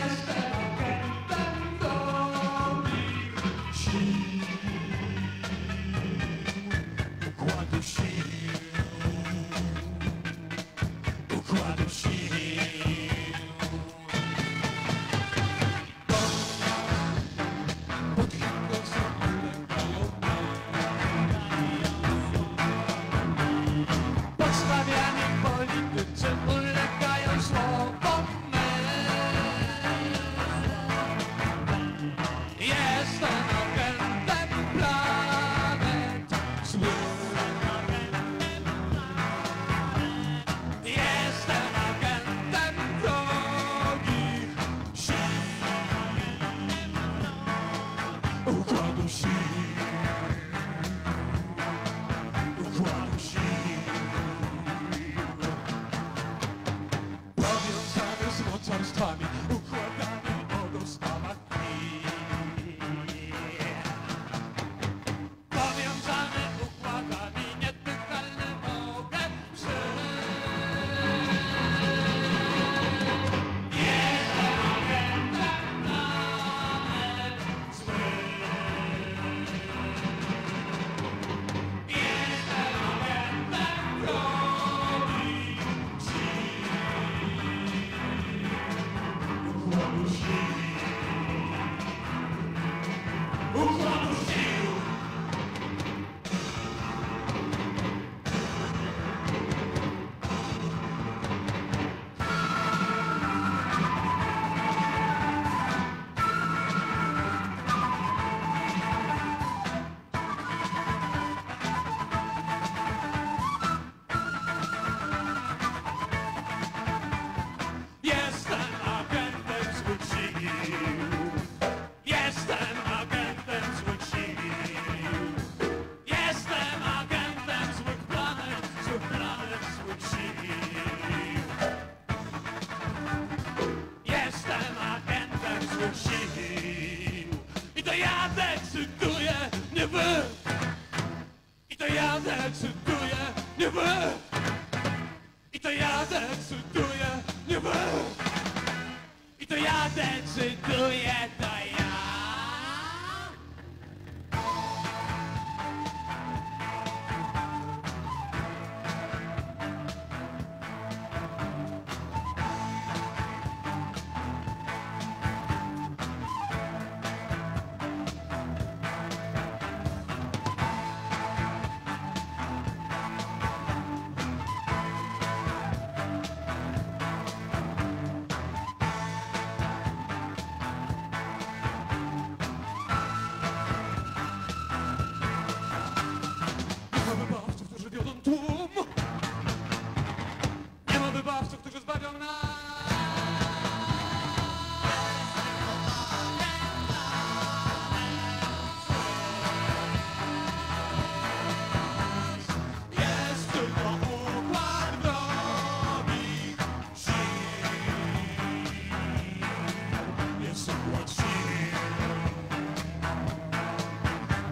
Master. Who's 你们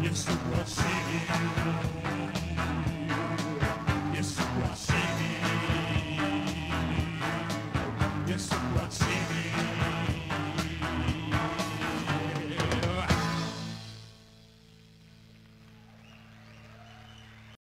Isso prosseguiu